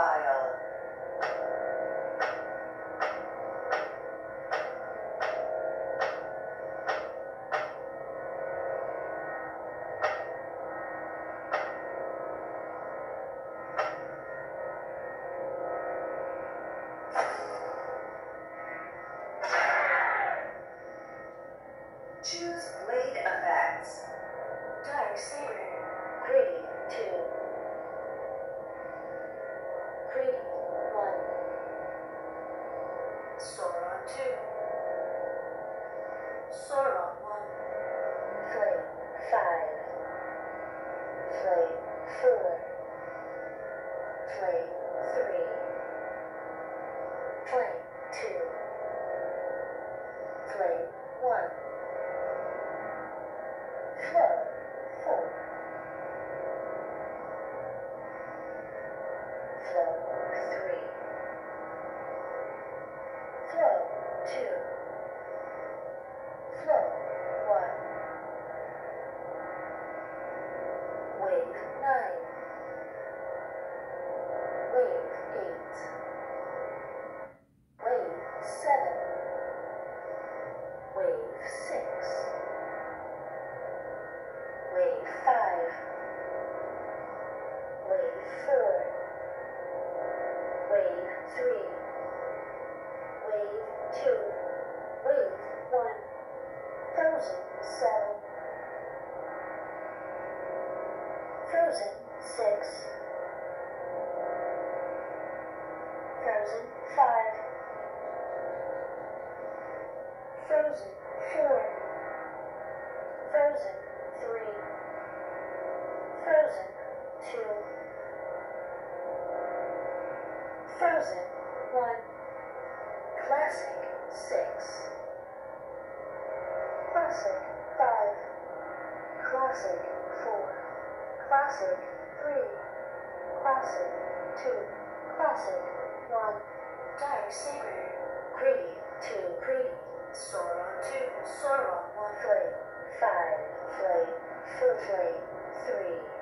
Color 1. Flow 4. Flow 3. Flow 2. 3. Wave 2. Wave 1. Frozen 7. Frozen 6. Frozen 5. Frozen Frozen 1. Classic 6. Classic 5. Classic 4. Classic 3. Classic 2. Classic 1. Dark Saber. Greedy 2. Greedy. Sauron 2. Sauron 1. Flame 5. Flame. Full flame 3.